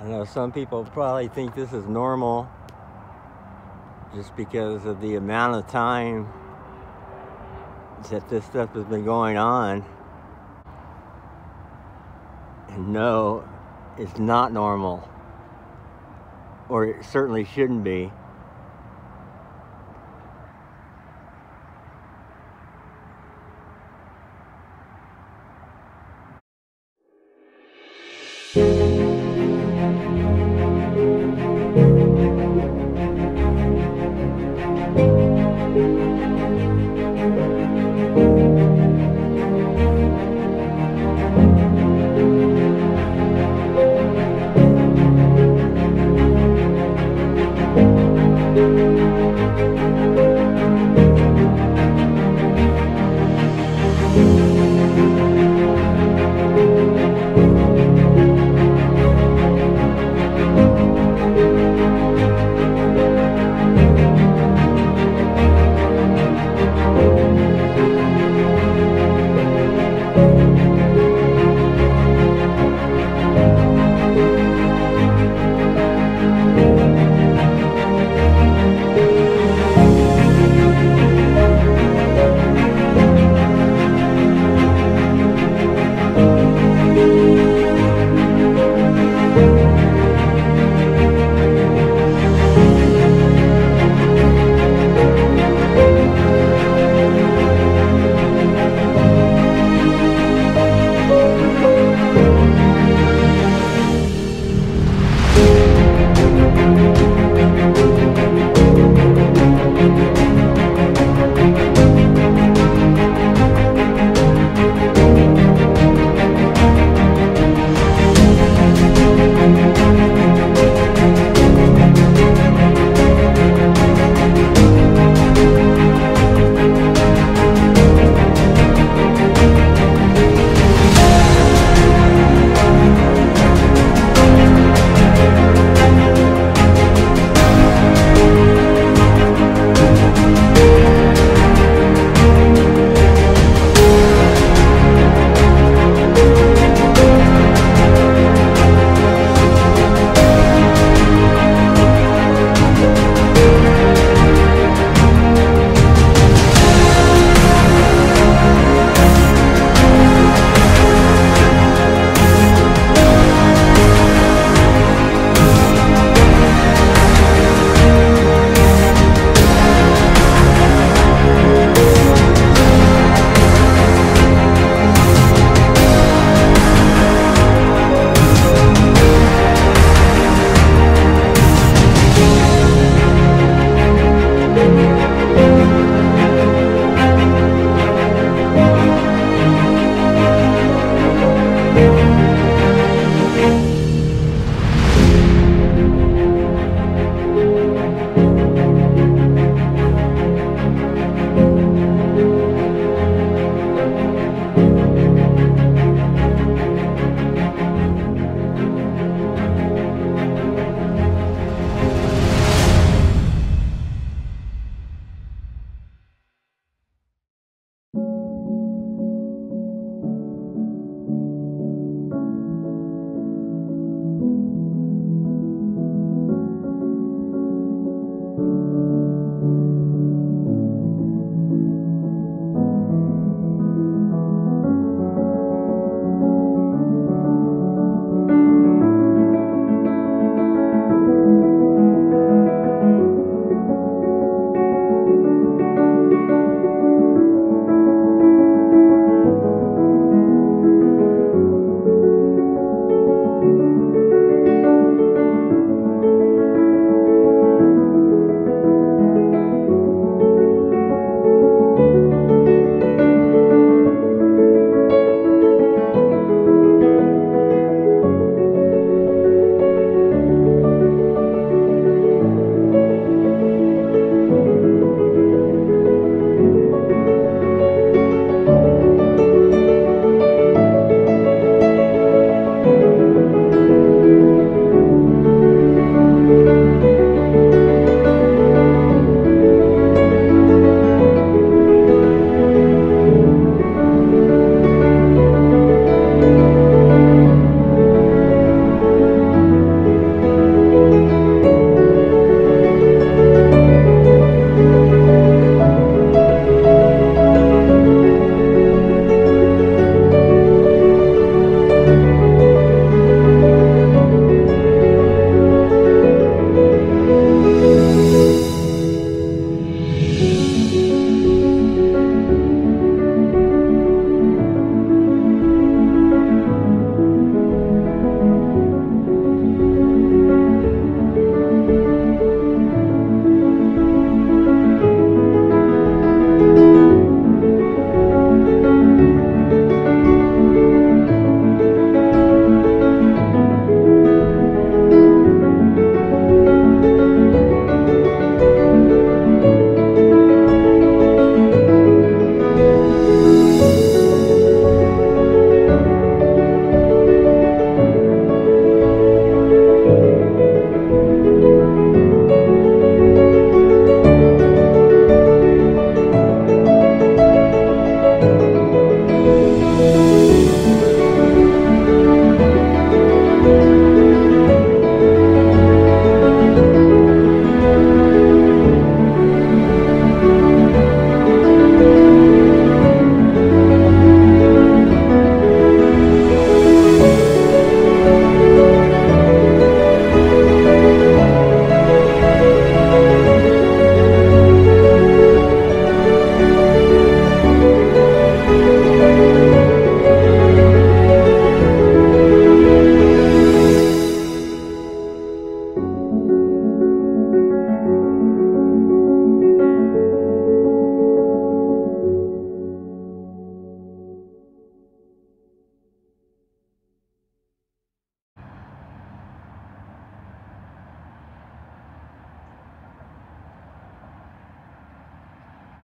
I know some people probably think this is normal just because of the amount of time that this stuff has been going on. And no, it's not normal. Or it certainly shouldn't be.